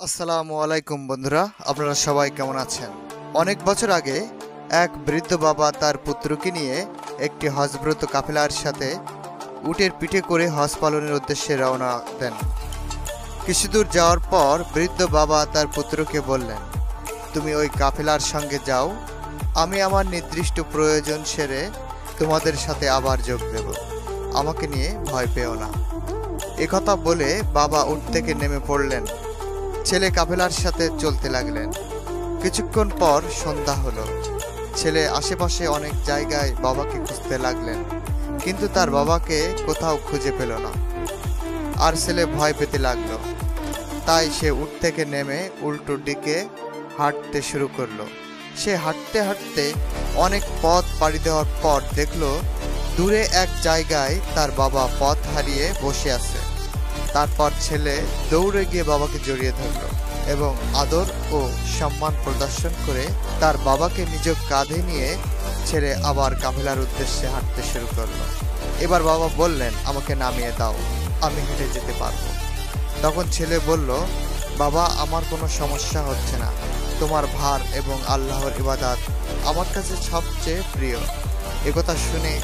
আসসালামু আলাইকুম বন্ধুরা, আপনারা সবাই কেমন আছেন? অনেক বছর আগে এক বৃদ্ধ বাবা তার পুত্রকে নিয়ে একটি হজব্রত কাফেলার সাথে উটের পিঠে করে হজ পালনের উদ্দেশ্যে রওনা দেন। কিছুদূর যাওয়ার পর বৃদ্ধ বাবা তার পুত্রকে বললেন, তুমি ওই কাফেলার সঙ্গে যাও, আমি আমার নির্দিষ্ট প্রয়োজন সেরে তোমাদের সাথে আবার যোগ দেব। আমাকে নিয়ে ভয় পেও না। একথা বলে বাবা উট থেকে নেমে পড়লেন। ছেলে কাফেলার সাথে চলতে লাগলেন। কিছুক্ষণ পর সন্ধ্যা হলো। ছেলে আশেপাশে অনেক জায়গায় বাবাকে খুঁজতে লাগলেন, কিন্তু তার বাবাকে কোথাও খুঁজে পেল না। আর ছেলে ভয় পেতে লাগল। তাই সে উঠ থেকে নেমে উল্টো দিকে হাঁটতে শুরু করল। সে হাঁটতে হাঁটতে অনেক পথ পাড়ি দেওয়ার পর দেখল, দূরে এক জায়গায় তার বাবা পথ হারিয়ে বসে আছে। তারপর ছেলে দৌড়ে গিয়ে বাবাকে জড়িয়ে ধরলো এবং আদর ও সম্মান প্রদর্শন করে তার বাবাকে নিজ কাঁধে নিয়ে ছেলে আবার কাফেলার উদ্দেশ্যে হাঁটতে শুরু করল। এবার বাবা বললেন, আমাকে নামিয়ে দাও, আমি হেঁটে যেতে পারব। তখন ছেলে বলল, বাবা, আমার কোনো সমস্যা হচ্ছে না। তোমার ভার এবং আল্লাহর ইবাদাত আমার কাছে সবচেয়ে প্রিয়। একথা শুনে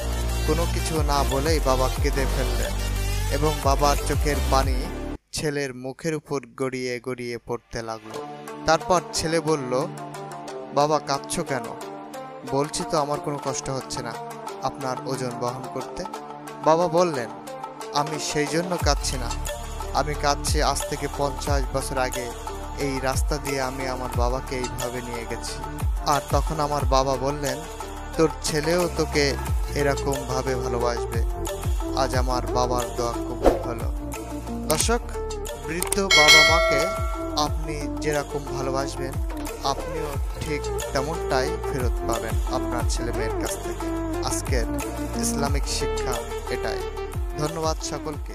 কোনো কিছু না বলেই বাবা কেঁদে ফেললেন। এবং বাবার চোখের পানি ছেলের মুখের উপর গড়িয়ে গড়িয়ে পড়তে লাগল। তারপর ছেলে বলল, বাবা, কাঁদছো কেন? বলছি তো আমার কোনো কষ্ট হচ্ছে না আপনার ওজন বহন করতে। বাবা বললেন, আমি সেই জন্য কাঁদছি না। আমি কাঁদছি আজ থেকে পঞ্চাশ বছর আগে। এই রাস্তা দিয়ে আমি আমার বাবাকে এইভাবে নিয়ে গেছি। আর তখন আমার বাবা বললেন, তোর ছেলেও তোকে এরকমভাবে ভালোবাসবে। আজ আমার বাবার দোয়া কবুল হলো। দর্শক, বৃদ্ধ বাবা মাকে আপনি যেরকম ভালোবাসবেন, আপনিও ঠিক তেমনটাই ফেরত পাবেন আপনার ছেলে মেয়ের কাছ থেকে। আজকের ইসলামিক শিক্ষা এটাই। ধন্যবাদ সকলকে।